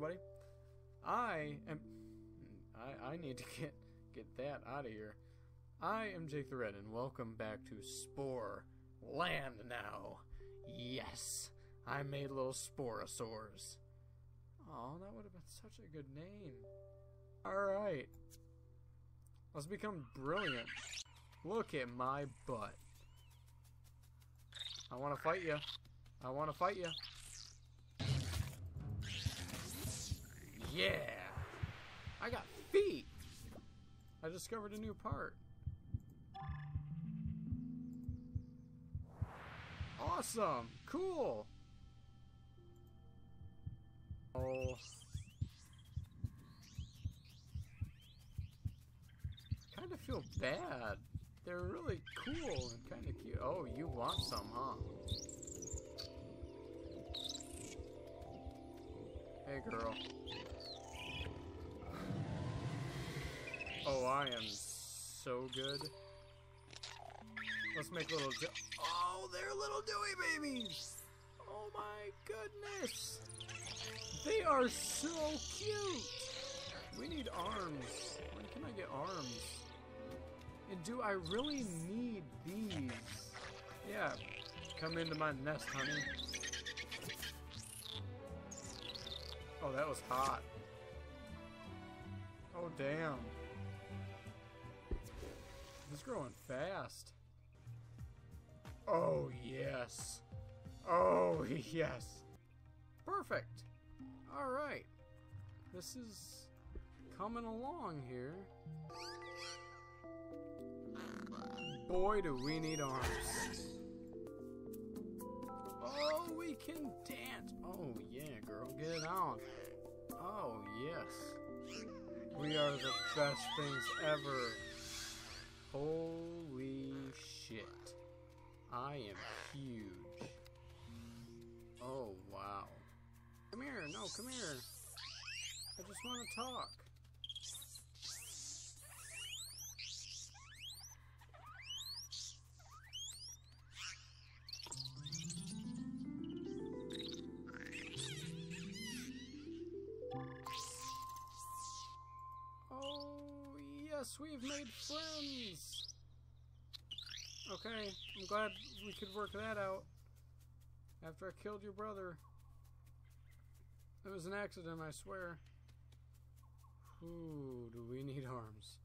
everybody. I am. I, I need to get get that out of here. I am Jake the Red, and welcome back to Spore Land now. Yes, I made little Sporosaurs. Oh, that would have been such a good name. Alright. Let's become brilliant. Look at my butt. I want to fight you. I want to fight you. Yeah! I got feet! I discovered a new part. Awesome! Cool! Oh. Kind of feel bad. They're really cool and kind of cute. Oh, you want some, huh? Hey, girl. Oh, I am so good. Let's make little. Oh, they're little dewy babies. Oh my goodness. They are so cute. We need arms. When can I get arms? And do I really need these? Yeah. Come into my nest, honey. Oh, that was hot. Oh, damn. Growing fast. Oh, yes. Oh, yes. Perfect. All right. This is coming along here. Boy, do we need arms. Oh, we can dance. Oh, yeah, girl. Get it on. Oh, yes. We are the best things ever. Holy shit. I am huge. Oh, wow. Come here. No, come here. I just want to talk. Yes, we've made friends. Okay, I'm glad we could work that out. After I killed your brother. It was an accident, I swear. Ooh, do we need arms?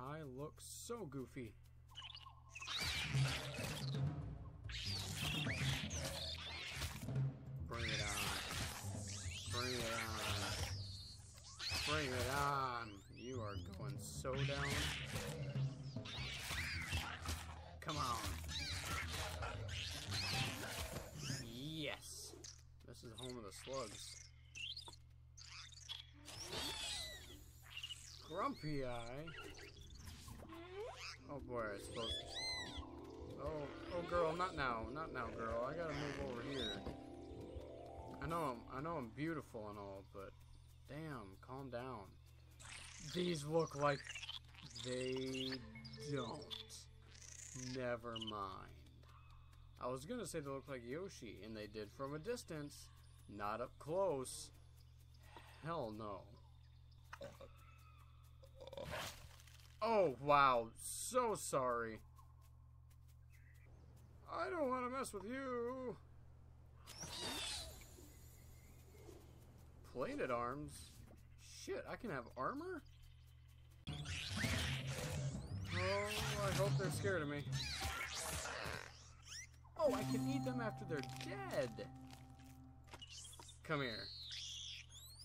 I look so goofy. Slugs. Grumpy Eye. Oh boy, I suppose. Oh, oh girl, not now, not now, girl. I gotta move over here. I know I'm, I know I'm beautiful and all, but damn, calm down. These look like they don't. Never mind. I was gonna say they look like Yoshi, and they did from a distance, not up close. Hell no. Oh, wow. So sorry. I don't want to mess with you. Plated arms? Shit, I can have armor? Oh, I hope they're scared of me. Oh, I can eat them after they're dead. Come here.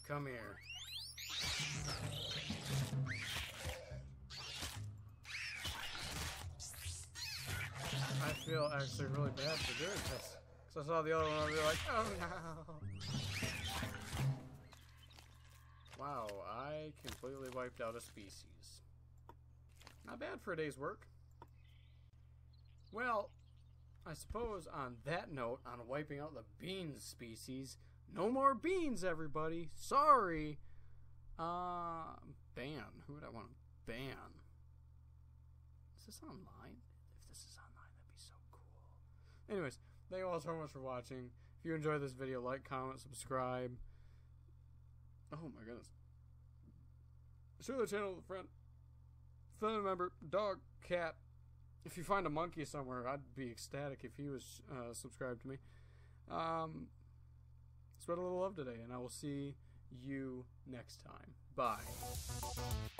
Come here. I feel actually really bad for doing this. Because I saw the other one, I'd be like, oh no. Wow, I completely wiped out a species. Not bad for a day's work. Well, I suppose on that note, on wiping out the beans species, no more beans, everybody. Sorry. Uh, ban. Who would I want to ban? Is this online? If this is online, that'd be so cool. Anyways, thank you all so much for watching. If you enjoyed this video, like, comment, subscribe. Oh my goodness. Show the channel the a friend, family member, dog, cat. If you find a monkey somewhere, I'd be ecstatic if he was uh, subscribed to me. Um, spread a little love today, and I will see you next time. Bye.